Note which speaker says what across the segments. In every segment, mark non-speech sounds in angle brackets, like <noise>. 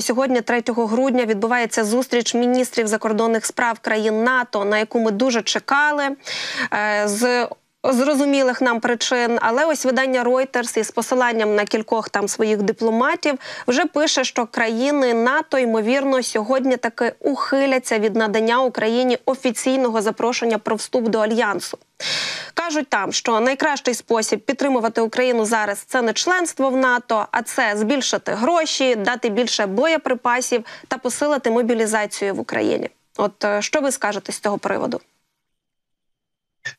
Speaker 1: Сьогодні, 3 грудня, відбувається зустріч міністрів закордонних справ країн НАТО, на яку ми дуже чекали. Е, з Зрозумілих нам причин, але ось видання Reuters із посиланням на кількох там своїх дипломатів вже пише, що країни НАТО ймовірно сьогодні таки ухиляться від надання Україні офіційного запрошення про вступ до альянсу. Кажуть там, що найкращий спосіб підтримувати Україну зараз це не членство в НАТО, а це збільшити гроші, дати більше боєприпасів та посилити мобілізацію в Україні. От е, що ви скажете з цього приводу?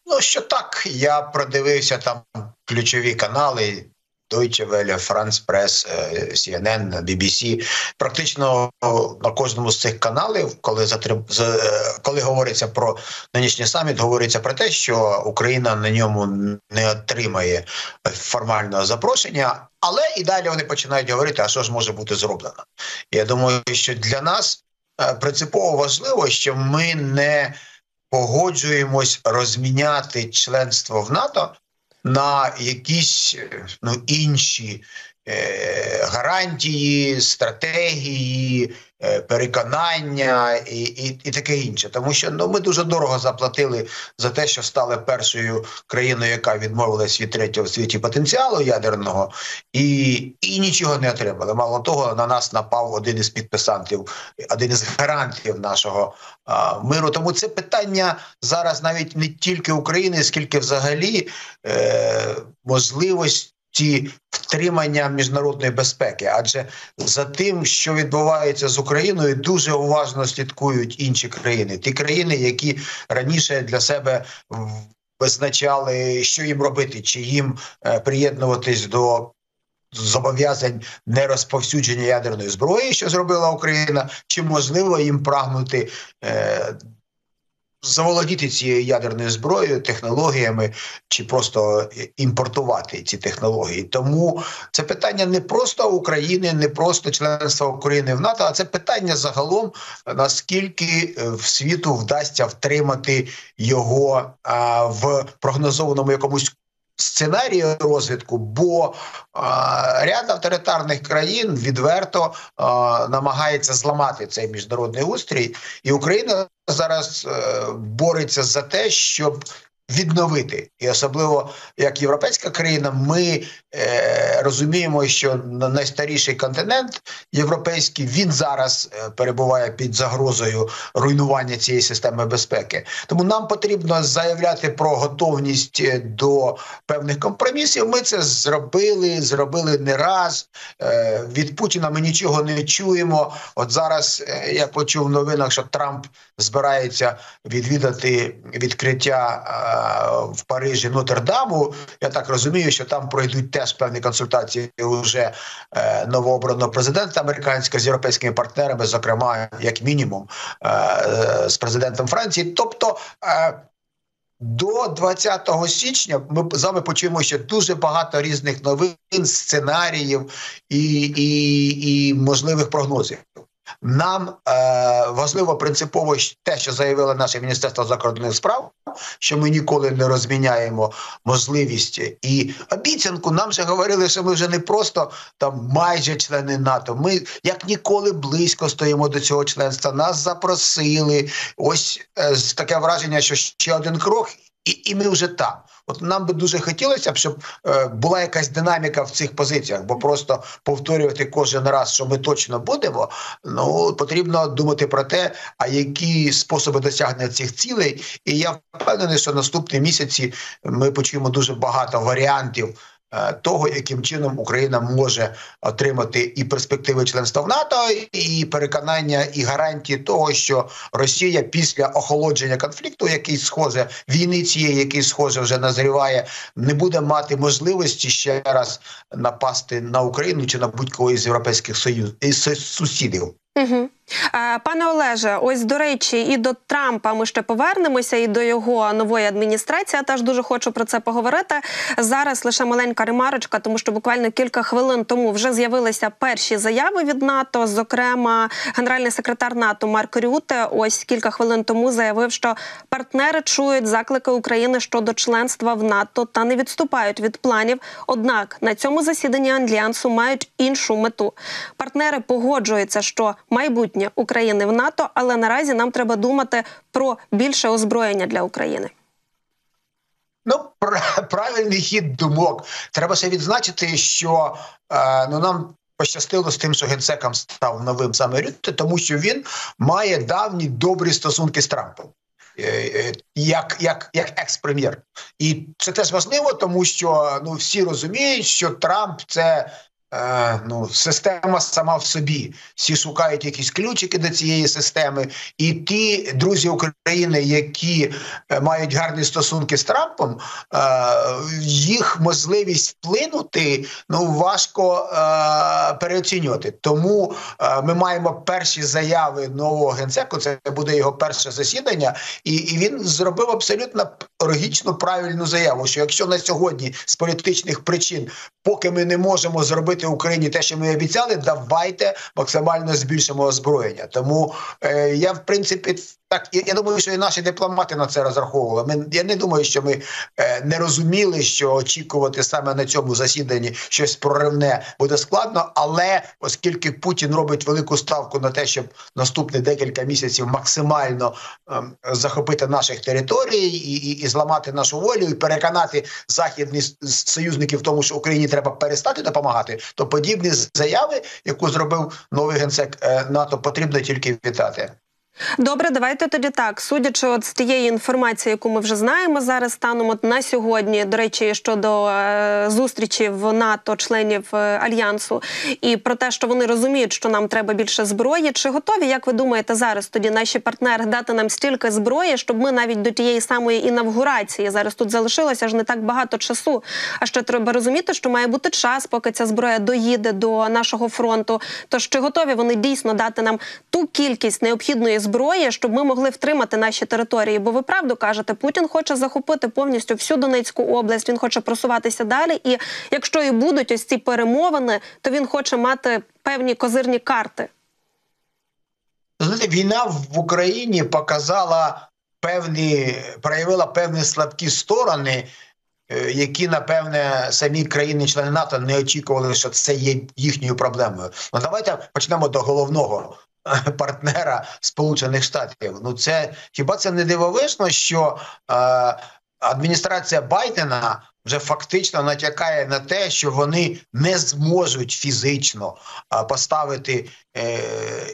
Speaker 2: Ну що так, я продивився там ключові канали. Deutsche Welle, France Press, е, CNN, BBC. Практично на кожному з цих каналів, коли е, коли говориться про нинішній саміт, говориться про те, що Україна на ньому не отримає формального запрошення, але і далі вони починають говорити, а що ж може бути зроблено. Я думаю, що для нас е, принципово важливо, що ми не погоджуємось розміняти членство в НАТО на якісь ну інші е, гарантії, стратегії, переконання і і, і таке інше, тому що ну ми дуже дорого заплатили за те, що стали першою країною, яка відмовилась від третього в світі потенціалу ядерного, і і нічого не отримали. Мало того, на нас напав один із підписантів, один із гарантів нашого а, миру. Тому це питання зараз навіть не тільки України, скільки взагалі е, можливості ті втримання міжнародної безпеки, адже за тим, що відбувається з Україною, дуже уважно слідкують інші країни, ті країни, які раніше для себе визначали, що їм робити, чи їм е, приєднуватись до. Зобов'язань нерозповсюдження ядерної зброї, що зробила Україна, чи можливо їм прагнути е, заволодіти цією ядерною зброєю, технологіями чи просто імпортувати ці технології. Тому це питання не просто України, не просто членства України в НАТО, а це питання загалом наскільки е, в світу вдасться втримати його а, в прогнозованому якомусь сценарії розвитку, бо а, ряд авторитарних країн відверто а, намагається зламати цей міжнародний устрій, і Україна зараз а, е, бореться за те, щоб відновити, і особливо як європейська країна, ми е, розуміємо, що найстаріший континент європейський він зараз е, перебуває під загрозою руйнування цієї системи безпеки. Тому нам потрібно заявляти про готовність е, до певних компромісів. Ми це зробили, зробили не раз. Е, від Путіна ми нічого не чуємо. От зараз е, я почув в новинах, що Трамп збирається відвідати відкриття. Е, в Парижі Нотр-Даму. Я так розумію, що там пройдуть теж певні консультації уже е, новообраного президента американського з європейськими партнерами, зокрема, як мінімум, е, з президентом Франції. Тобто. Е, до 20 січня ми з вами почуємо ще дуже багато різних новин, сценаріїв і і, і можливих прогнозів. Нам е, важливо принципово те, що заявило наше міністерство закордонних справ, що ми ніколи не розміняємо можливість і обіцянку. Нам вже говорили, що ми вже не просто там майже члени НАТО. Ми як ніколи близько стоїмо до цього членства. Нас запросили. Ось е, таке враження, що ще один крок, і, і ми вже там. От нам би дуже хотілося б, щоб е, була якась динаміка в цих позиціях, бо просто повторювати кожен раз, що ми точно будемо. Ну потрібно думати про те, а які способи досягнення цих цілей. І я впевнений, що наступні місяці ми почуємо дуже багато варіантів. Е, того, яким чином Україна може отримати і перспективи членства в НАТО, і переконання і гарантії того, що Росія після охолодження конфлікту, який схоже війни цієї, який схоже вже назріває, не буде мати можливості ще раз напасти на Україну чи на будь-кого із європейських союз із сусідів.
Speaker 1: Угу. Е, Пане Олеже, ось до речі, і до Трампа ми ще повернемося, і до його нової адміністрації. Я теж дуже хочу про це поговорити. Зараз лише маленька ремарочка, тому що буквально кілька хвилин тому вже з'явилися перші заяви від НАТО. Зокрема, генеральний секретар НАТО Марк Рюте ось кілька хвилин тому заявив, що партнери чують заклики України щодо членства в НАТО та не відступають від планів. Однак на цьому засіданні альянсу мають іншу мету. Партнери погоджуються, що майбутнє України в НАТО, але наразі нам треба думати про більше озброєння для України.
Speaker 2: Ну, пр- правильний хід думок. Треба ще відзначити, що е, ну нам пощастило з тим, що генсеком став новим саме Рютте, тому що він має давні добрі стосунки з Трампом. е, е, Як, як, як екс-прем'єр, і це теж важливо, тому що ну всі розуміють, що Трамп це ну система сама в собі. Всі шукають якісь ключики до цієї системи, і ті друзі України, які е, мають гарні стосунки з Трампом, е, їх можливість вплинути ну важко е, переоцінювати. Тому е, ми маємо перші заяви нового генсеку. Це буде його перше засідання, і він зробив абсолютно логічну правильну заяву. Що якщо на сьогодні з політичних причин, поки ми не можемо зробити Україні те, що ми обіцяли, давайте максимально збільшимо озброєння. Тому е, я в принципі. Так, я, думаю, що і наші дипломати на це розраховували. Ми я не думаю, що ми е, не розуміли, що очікувати саме на цьому засіданні щось проривне буде складно. Але оскільки Путін робить велику ставку на те, щоб наступні декілька місяців максимально е, захопити наших територій і, і, і зламати нашу волю, і переконати західні с- союзників в тому, що Україні треба перестати допомагати, то подібні заяви, яку зробив новий генсек е, НАТО, потрібно тільки вітати.
Speaker 1: Добре, давайте тоді так. Судячи от з тієї інформації, яку ми вже знаємо зараз, станом от на сьогодні, до речі, щодо е, зустрічі в НАТО, членів е, альянсу, і про те, що вони розуміють, що нам треба більше зброї. Чи готові, як ви думаєте, зараз тоді наші партнери дати нам стільки зброї, щоб ми навіть до тієї самої інавгурації зараз тут залишилося ж не так багато часу. А ще треба розуміти, що має бути час, поки ця зброя доїде до нашого фронту. Тож чи готові вони дійсно дати нам ту кількість необхідної зброї, щоб ми могли втримати наші території? Бо ви правду кажете, Путін хоче захопити повністю всю Донецьку область. Він хоче просуватися далі. І якщо і будуть ось ці перемовини, то він хоче мати певні козирні карти.
Speaker 2: Війна в Україні показала певні, проявила певні слабкі сторони, е, які, напевне, самі країни-члени НАТО не очікували, що це є їхньою проблемою. Ну давайте почнемо до головного <laughs> партнера Сполучених Штатів. Ну це хіба це не дивовижно, що е, адміністрація Байдена вже фактично натякає на те, що вони не зможуть фізично е, поставити е,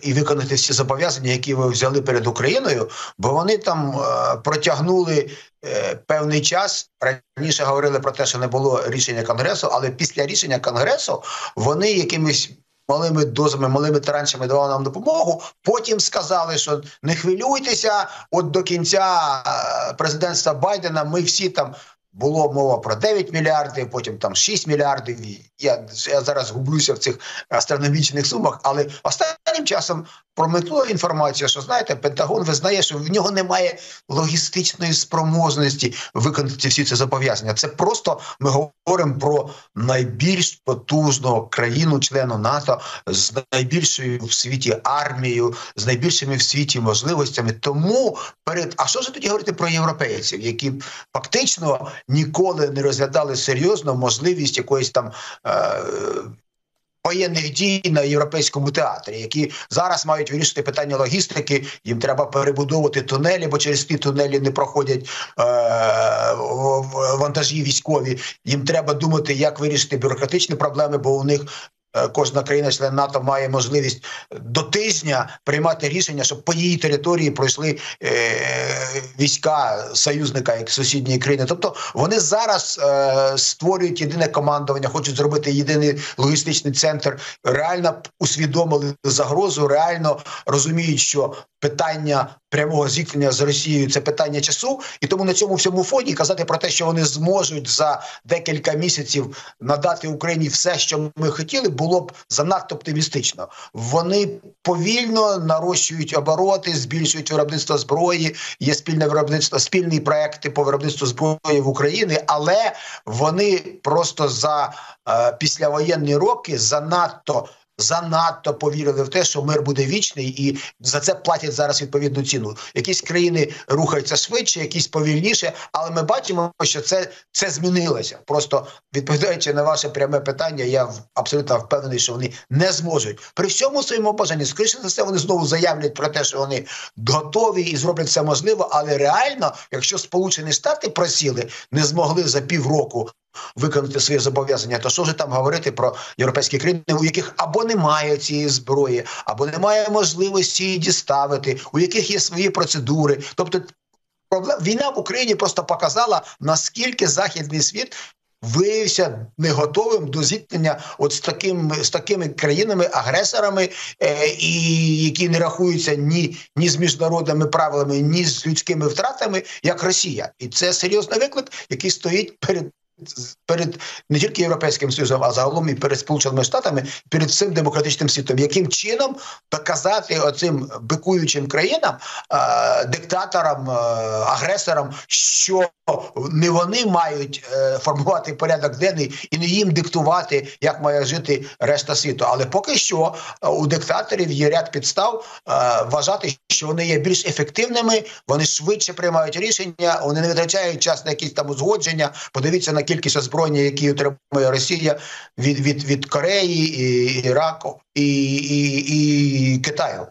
Speaker 2: і виконати всі зобов'язання, які ви взяли перед Україною, бо вони там е, протягнули е, певний час. Раніше говорили про те, що не було рішення конгресу, але після рішення конгресу вони якимись. Малими дозами, малими таранчами давали нам допомогу. Потім сказали, що не хвилюйтеся. От до кінця е, президентства Байдена ми всі там було мова про 9 мільярдів, потім там 6 мільярдів. Я, я зараз гублюся в цих астрономічних сумах, але останнім часом промикнула інформація, що знаєте, Пентагон визнає, що в нього немає логістичної спроможності виконати всі ці зобов'язання. Це просто ми говоримо про найбільш потужну країну, члену НАТО з найбільшою в світі армією, з найбільшими в світі можливостями. Тому перед а що ж тоді говорити про європейців, які фактично ніколи не розглядали серйозно можливість якоїсь там. Е- Воєнних дій на європейському театрі, які зараз мають вирішити питання логістики. Їм треба перебудовувати тунелі, бо через ті тунелі не проходять е- вантажі військові. Їм треба думати, як вирішити бюрократичні проблеми, бо у них кожна країна-член НАТО має можливість до тижня приймати рішення, щоб по її території пройшли е, війська союзника як сусідньої країни. Тобто вони зараз е, створюють єдине командування, хочуть зробити єдиний логістичний центр. Реально усвідомили загрозу, реально розуміють, що питання прямого зіткнення з Росією це питання часу, і тому на цьому всьому фоні казати про те, що вони зможуть за декілька місяців надати Україні все, що ми хотіли, було б занадто оптимістично. Вони повільно нарощують обороти, збільшують виробництво зброї. Є спільне виробництво, спільні проекти по виробництву зброї в Україні, але вони просто за е, післявоєнні роки занадто занадто повірили в те, що мир буде вічний, і за це платять зараз відповідну ціну. Якісь країни рухаються швидше, якісь повільніше, але ми бачимо, що це це змінилося. Просто відповідаючи на ваше пряме питання, я абсолютно впевнений, що вони не зможуть при всьому своєму бажанні. Скоріше за все, вони знову заявлять про те, що вони готові і зроблять все можливо. Але реально, якщо Сполучені Штати просіли, не змогли за півроку виконати свої зобов'язання, то що ж там говорити про європейські країни, у яких або немає цієї зброї, або немає можливості її діставити, у яких є свої процедури, тобто. Проблем війна в Україні просто показала наскільки західний світ виявився не готовим до зіткнення от з таким з такими країнами-агресорами, е, і які не рахуються ні ні з міжнародними правилами, ні з людськими втратами, як Росія, і це серйозний виклик, який стоїть перед перед не тільки європейським союзом, а загалом і перед сполученими штатами, перед всім демократичним світом, яким чином доказати оцим бикуючим країнам, е, диктаторам, е, агресорам, що не вони мають е, формувати порядок денний і не їм диктувати, як має жити решта світу. Але поки що у диктаторів є ряд підстав вважати, що вони є більш ефективними, вони швидше приймають рішення, вони не витрачають час на якісь там узгодження. Подивіться на кількість озброєння, які отримує Росія від від, від Кореї, і Іраку і, і, і Китаю.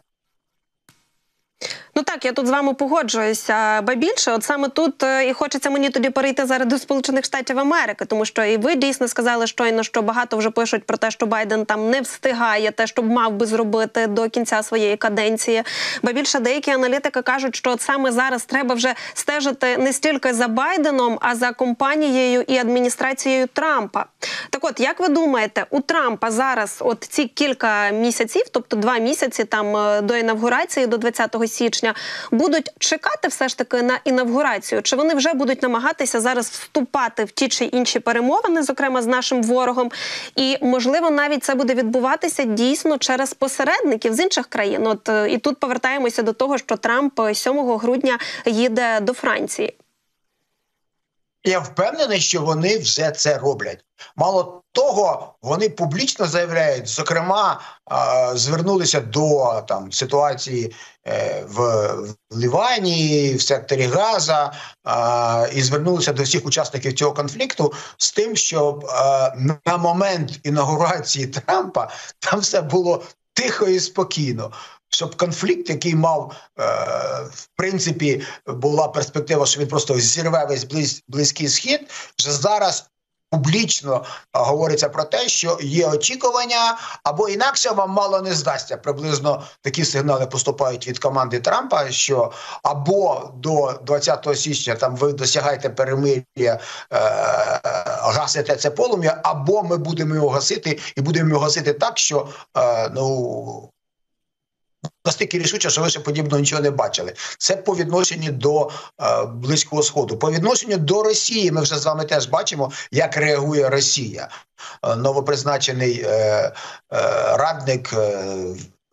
Speaker 1: Ну так, я тут з вами погоджуюся. Ба більше, от саме тут е, і хочеться мені тоді перейти зараз до Сполучених Штатів Америки, тому що і ви дійсно сказали щойно, що багато вже пишуть про те, що Байден там не встигає те, що мав би зробити до кінця своєї каденції. Ба більше деякі аналітики кажуть, що от саме зараз треба вже стежити не стільки за Байденом, а за компанією і адміністрацією Трампа. Так, от як ви думаєте, у Трампа зараз, от ці кілька місяців, тобто два місяці там е, до інавгурації, до 20 січня будуть чекати все ж таки на інавгурацію? Чи вони вже будуть намагатися зараз вступати в ті чи інші перемовини, зокрема з нашим ворогом? І можливо, навіть це буде відбуватися дійсно через посередників з інших країн. От е, і тут повертаємося до того, що Трамп 7 грудня їде до Франції.
Speaker 2: Я впевнений, що вони вже це роблять. Мало того, вони публічно заявляють, зокрема, звернулися до там ситуації е, в Лівані, в секторі Газа, і звернулися до всіх учасників цього конфлікту з тим, що на момент інаугурації Трампа там все було тихо і спокійно щоб конфлікт, який мав е, в принципі була перспектива, що він просто зірве весь близь, близький схід, вже зараз. Публічно говориться про те, що є очікування, або інакше вам мало не здасться. Приблизно такі сигнали поступають від команди Трампа. Що або до 20 січня там ви досягаєте перемир'я, е, гасите це полум'я, або ми будемо його гасити, і будемо його гасити так, що е, ну настільки рішуче, що ви ще подібного нічого не бачили. Це по відношенню до е, близького сходу. По відношенню до Росії, ми вже з вами теж бачимо, як реагує Росія. Е, новопризначений е, е, радник.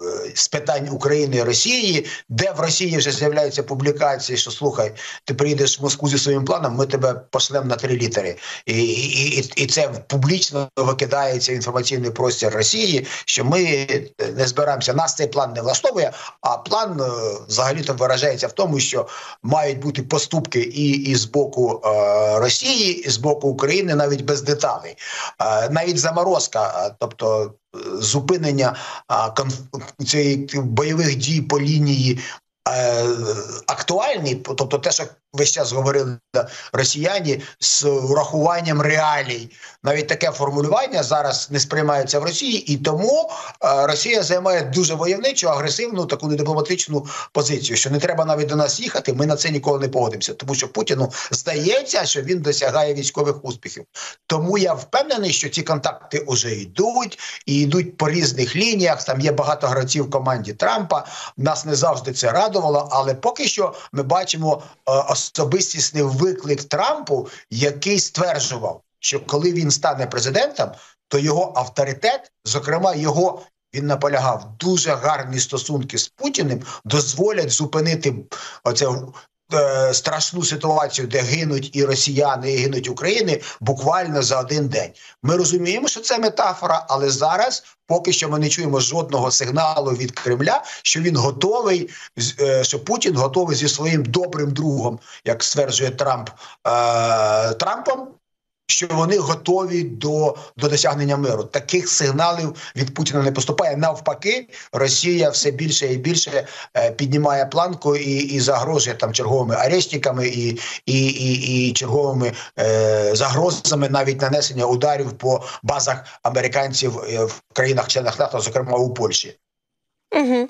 Speaker 2: Е, з питань України і Росії, де в Росії вже з'являються публікації, що слухай, ти приїдеш в Москву зі своїм планом, ми тебе пошлемо на три літери, і і, і це публічно викидається в інформаційний простір Росії, що ми не збираємося. Нас цей план не влаштовує. А план е, взагалі то виражається в тому, що мають бути поступки і, і з боку е, Росії, і з боку України, навіть без деталей, е, навіть заморозка, тобто зупинення цієї бойових дій по лінії. Е, актуальні, тобто те, що весь час говорили росіяни з урахуванням реалій. Навіть таке формулювання зараз не сприймається в Росії, і тому е, Росія займає дуже войовничу, агресивну таку недипломатичну позицію, що не треба навіть до нас їхати. Ми на це ніколи не погодимося, тому що Путіну здається, що він досягає військових успіхів. Тому я впевнений, що ці контакти вже йдуть і йдуть по різних лініях. Там є багато гравців в команді Трампа. Нас не завжди це радувало, але поки що ми бачимо е, особистісний виклик Трампу, який стверджував, що коли він стане президентом, то його авторитет, зокрема його. Він наполягав дуже гарні стосунки з Путіним, дозволять зупинити оце страшну ситуацію, де гинуть і росіяни, і гинуть України буквально за один день. Ми розуміємо, що це метафора, але зараз поки що ми не чуємо жодного сигналу від Кремля, що він готовий, е, що Путін готовий зі своїм добрим другом, як стверджує Трамп е, Трампом. Що вони готові до до досягнення миру. Таких сигналів від Путіна не поступає. Навпаки, Росія все більше і більше е, піднімає планку і і загрожує там черговими арештиками і і, і, і черговими е, загрозами навіть нанесення ударів по базах американців е, в країнах-членах НАТО, зокрема у Польщі.
Speaker 1: Угу.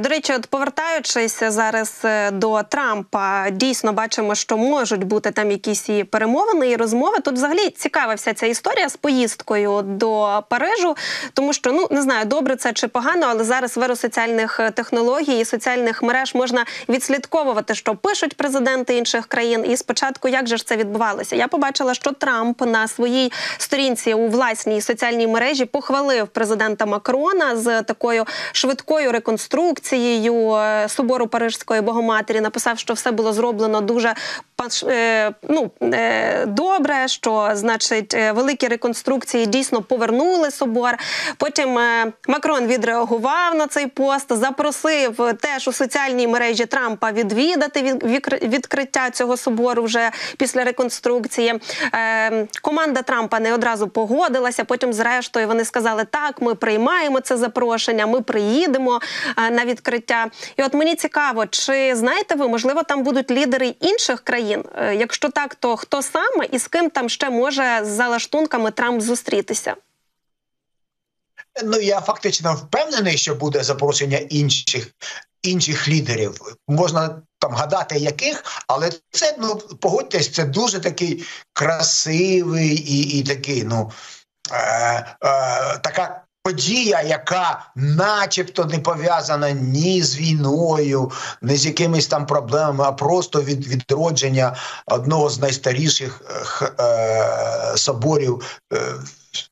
Speaker 1: До речі, от повертаючись зараз е, до Трампа, дійсно бачимо, що можуть бути там якісь і перемовини і розмови. Тут взагалі цікава вся ця історія з поїздкою до Парижу, тому що ну не знаю, добре це чи погано, але зараз в еру соціальних е, технологій і соціальних мереж можна відслідковувати, що пишуть президенти інших країн. І спочатку, як же ж це відбувалося? Я побачила, що Трамп на своїй сторінці у власній соціальній мережі похвалив президента Макрона з такою швидкою реконструкцією е, собору Парижської Богоматері. Написав, що все було зроблено дуже е, ну, е, добре. Що значить великі реконструкції дійсно повернули собор. Потім Макрон відреагував на цей пост, запросив теж у соціальній мережі Трампа відвідати відкриття цього собору вже після реконструкції. Команда Трампа не одразу погодилася. Потім, зрештою, вони сказали: так, ми приймаємо це запрошення, ми приїдемо. Е, на відкриття. І от мені цікаво, чи знаєте ви, можливо, там будуть лідери інших країн? Е, якщо так, то хто саме і з ким там ще може за лаштунками Трамп зустрітися?
Speaker 2: Ну я фактично впевнений, що буде запрошення інших інших лідерів. Можна там гадати, яких, але це ну погодьтесь, це дуже такий красивий і і такий, ну е, е, така Подія, яка начебто не пов'язана ні з війною, ні з якимись там проблемами, а просто від відродження одного з найстаріших е, соборів е,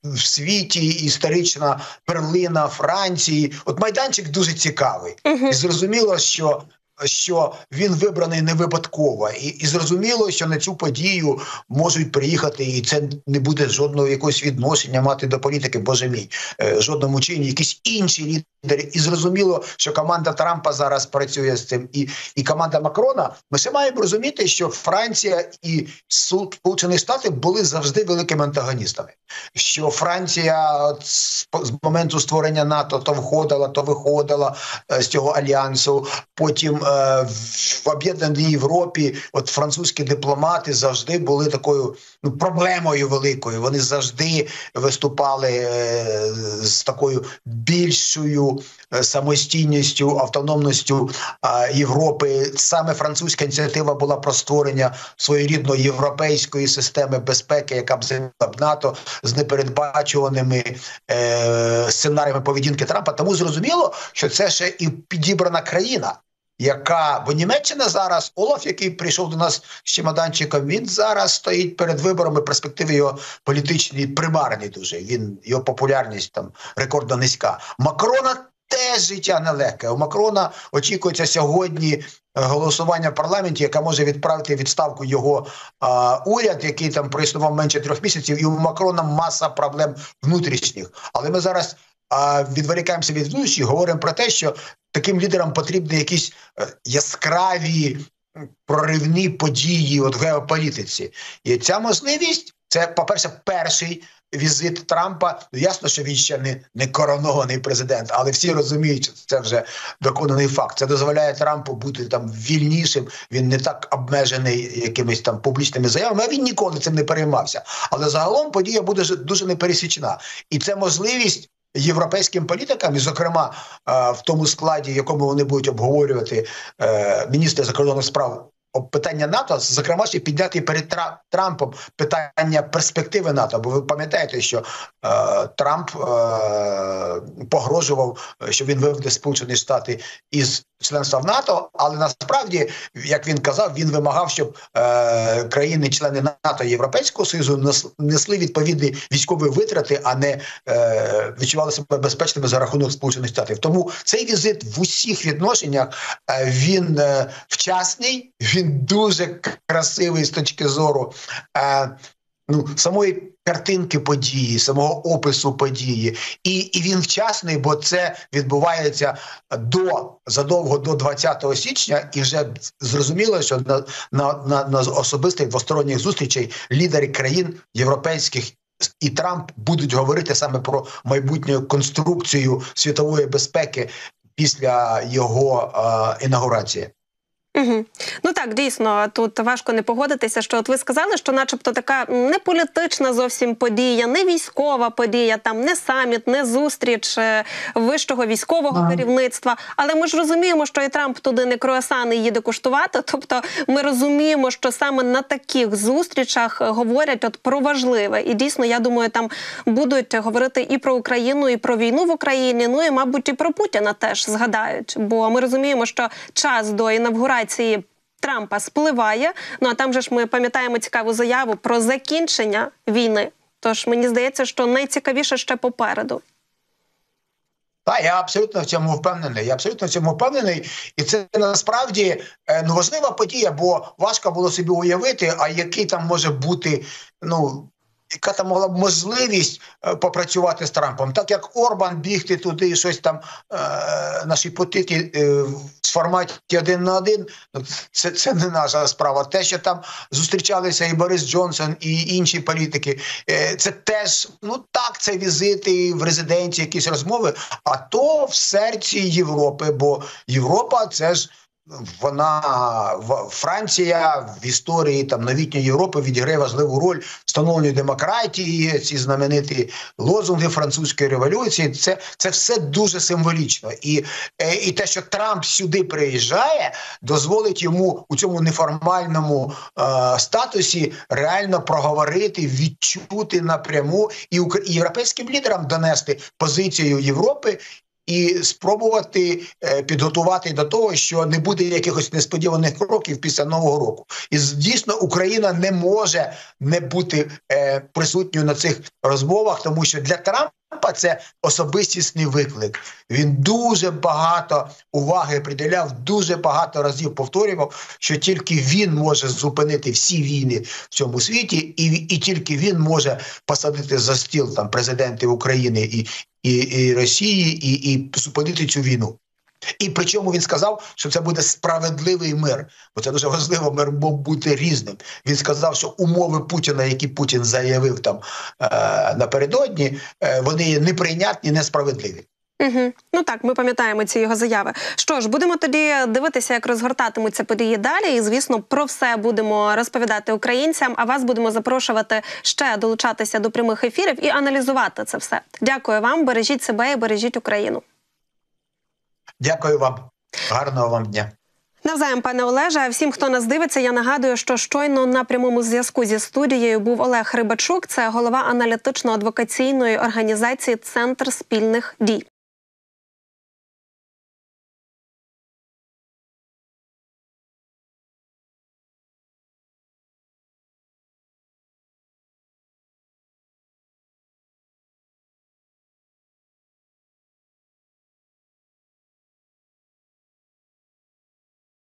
Speaker 2: в світі, історична перлина Франції. От майданчик дуже цікавий, і зрозуміло, що що він вибраний не випадково, і і зрозуміло, що на цю подію можуть приїхати, і це не буде жодного якогось відношення мати до політики, боже мій, жодному чині, якісь інші лідери. І зрозуміло, що команда Трампа зараз працює з цим, і і команда Макрона. Ми ще маємо розуміти, що Франція і Сполучені Штати були завжди великими антагоністами. Що Франція з моменту створення НАТО то входила, то виходила е, з цього альянсу. Потім в об'єднаній Європі, от французькі дипломати завжди були такою ну проблемою великою. Вони завжди виступали е, з такою більшою е, самостійністю, автономністю Європи. Саме французька ініціатива була про створення своєрідної європейської системи безпеки, яка б б НАТО з непередбачуваними сценаріями поведінки Трампа. Тому зрозуміло, що це ще і підібрана країна яка бо Німеччина зараз Олаф, який прийшов до нас з чемоданчиком, він зараз стоїть перед виборами. Перспективи його політичні примарні. Дуже він його популярність там рекордно низька. Макрона теж життя нелегке. У Макрона очікується сьогодні. Е, голосування в парламенті, яка може відправити відставку його а, уряд, який там проіснував менше трьох місяців, і у Макрона маса проблем внутрішніх. Але ми зараз а відволікаємося від внутрішніх, говоримо про те, що таким лідерам потрібні якісь е, яскраві проривні події от в геополітиці, і ця можливість це, по перше, перший візит Трампа. Ну, ясно, що він ще не, не коронований президент, але всі розуміють, що це вже доконаний факт. Це дозволяє Трампу бути там вільнішим. Він не так обмежений якимись там публічними заявами. А він ніколи цим не переймався. Але загалом подія буде дуже непересічна, і це можливість. Європейським політикам, і зокрема е, в тому складі, якому вони будуть обговорювати е, міністри закордонних справ питання НАТО, зокрема ще підняти перед Трампом питання перспективи НАТО. Бо ви пам'ятаєте, що е, Трамп погрожував, що він виведе Сполучені Штати із членства в НАТО, але насправді, як він казав, він вимагав, щоб е, країни-члени НАТО і Європейського Союзу нес- несли відповідні військові витрати, а не е, відчували себе безпечними за рахунок Сполучених Штатів. Тому цей візит в усіх відношеннях е, він е, вчасний, він дуже красивий з точки зору. Е, Ну, самої картинки події, самого опису події, і, і він вчасний, бо це відбувається до задовго до 20 січня, і вже зрозуміло, що на, на, на, на особистих двосторонніх зустрічей лідери країн європейських і Трамп будуть говорити саме про майбутню конструкцію світової безпеки після його е, інаугурації.
Speaker 1: Угу. Ну так, дійсно, тут важко не погодитися, що от ви сказали, що, начебто, така не політична зовсім подія, не військова подія, там не саміт, не зустріч е, вищого військового
Speaker 2: Ага.
Speaker 1: керівництва. Але ми ж розуміємо, що і Трамп туди не круасани їде куштувати. Тобто, ми розуміємо, що саме на таких зустрічах говорять от про важливе. І дійсно, я думаю, там будуть говорити і про Україну, і про війну в Україні. Ну і мабуть, і про Путіна теж згадають. Бо ми розуміємо, що час до інавгурації. Трампа спливає. Ну а там же ж ми пам'ятаємо цікаву заяву про закінчення війни. Тож мені здається, що найцікавіше ще попереду.
Speaker 2: Так, я абсолютно в цьому впевнений. Я абсолютно в цьому впевнений, і це насправді е, ну важлива подія, бо важко було собі уявити, а який там може бути ну. Яка там могла б можливість е, попрацювати з Трампом, так як Орбан бігти туди, і щось там е, наші потити е, в форматі один на один, ну, це, це не наша справа. Те, що там зустрічалися і Борис Джонсон, і інші політики, е, це теж ну так, це візити в резиденції, якісь розмови, а то в серці Європи, бо Європа це ж. Вона Франція в історії там новітньої Європи відіграє важливу роль встановленню демократії, ці знамениті лозунги французької революції. Це, це все дуже символічно. І, е, і те, що Трамп сюди приїжджає, дозволить йому у цьому неформальному е, статусі реально проговорити, відчути напряму і європейським лідерам донести позицію Європи і спробувати е, підготувати до того, що не буде якихось несподіваних кроків після нового року. І дійсно Україна не може не бути е, присутньою на цих розмовах, тому що для Трампа це особистісний виклик. Він дуже багато уваги приділяв, дуже багато разів повторював, що тільки він може зупинити всі війни в цьому світі, і, і тільки він може посадити за стіл там президентів України і, і, і Росії, і, і зупинити цю війну. І причому він сказав, що це буде справедливий мир, бо це дуже важливо. Мир мог бути різним. Він сказав, що умови Путіна, які Путін заявив там е, напередодні, е, вони неприйнятні, несправедливі.
Speaker 1: Угу. Ну так, ми пам'ятаємо ці його заяви. Що ж, будемо тоді дивитися, як розгортатимуться події далі. І звісно, про все будемо розповідати українцям. А вас будемо запрошувати ще долучатися до прямих ефірів і аналізувати це все. Дякую вам, бережіть себе і бережіть Україну.
Speaker 2: Дякую вам, гарного вам дня.
Speaker 1: Навзаєм, пане Олеже, а всім, хто нас дивиться, я нагадую, що щойно на прямому зв'язку зі студією був Олег Рибачук, це голова аналітично-адвокаційної організації Центр спільних дій.